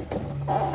you